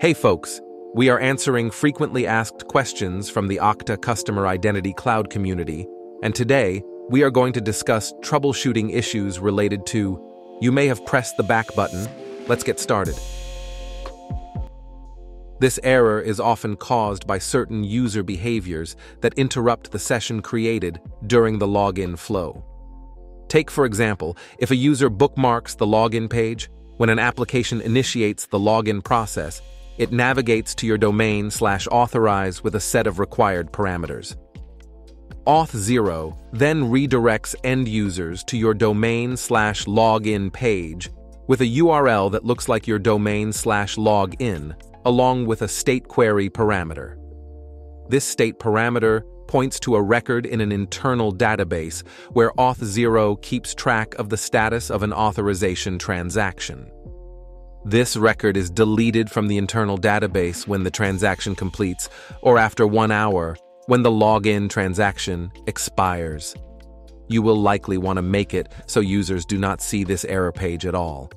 Hey folks, we are answering frequently asked questions from the Okta Customer Identity Cloud community, and today we are going to discuss troubleshooting issues related to you may have pressed the back button. Let's get started. This error is often caused by certain user behaviors that interrupt the session created during the login flow. Take, for example, if a user bookmarks the login page, when an application initiates the login process, it navigates to your domain slash authorize with a set of required parameters. Auth0 then redirects end users to your domain slash login page with a URL that looks like your domain slash login along with a state query parameter. This state parameter points to a record in an internal database where Auth0 keeps track of the status of an authorization transaction. This record is deleted from the internal database when the transaction completes or after one hour when the login transaction expires. You will likely want to make it so users do not see this error page at all.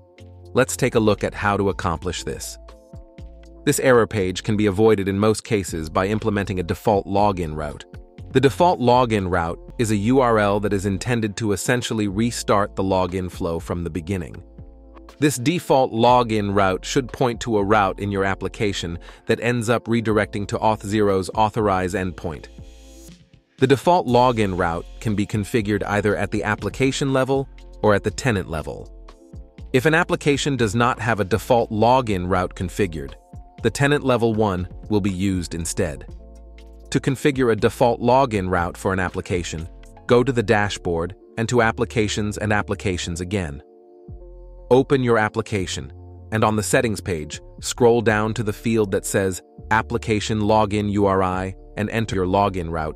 Let's take a look at how to accomplish this. This error page can be avoided in most cases by implementing a default login route. The default login route is a URL that is intended to essentially restart the login flow from the beginning. This default login route should point to a route in your application that ends up redirecting to Auth0's authorize endpoint. The default login route can be configured either at the application level or at the tenant level. If an application does not have a default login route configured, the tenant level 1 will be used instead. To configure a default login route for an application, go to the dashboard and to Applications and Applications again. Open your application, and on the Settings page, scroll down to the field that says Application Login URI and enter your login route.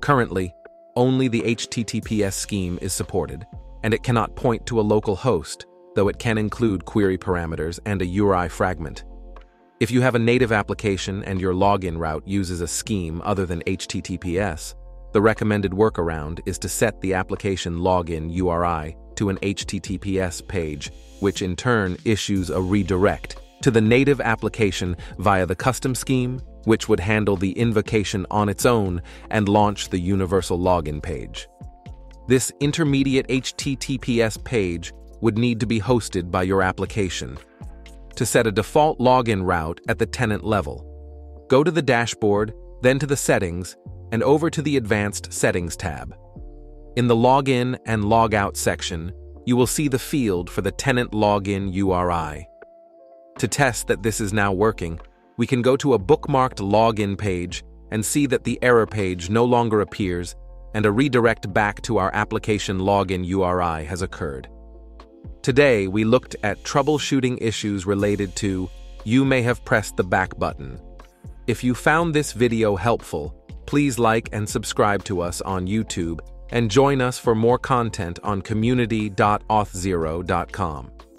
Currently, only the HTTPS scheme is supported, and it cannot point to a local host, though it can include query parameters and a URI fragment. If you have a native application and your login route uses a scheme other than HTTPS, the recommended workaround is to set the application login URI to an HTTPS page, which in turn issues a redirect to the native application via the custom scheme, which would handle the invocation on its own and launch the universal login page. This intermediate HTTPS page would need to be hosted by your application, to set a default login route at the tenant level. Go to the dashboard, then to the Settings, and over to the Advanced Settings tab. In the Login and Logout section, you will see the field for the tenant login URI. To test that this is now working, we can go to a bookmarked login page and see that the error page no longer appears and a redirect back to our application login URI has occurred. Today, we looked at troubleshooting issues related to you may have pressed the back button. If you found this video helpful, please like and subscribe to us on YouTube and join us for more content on community.auth0.com.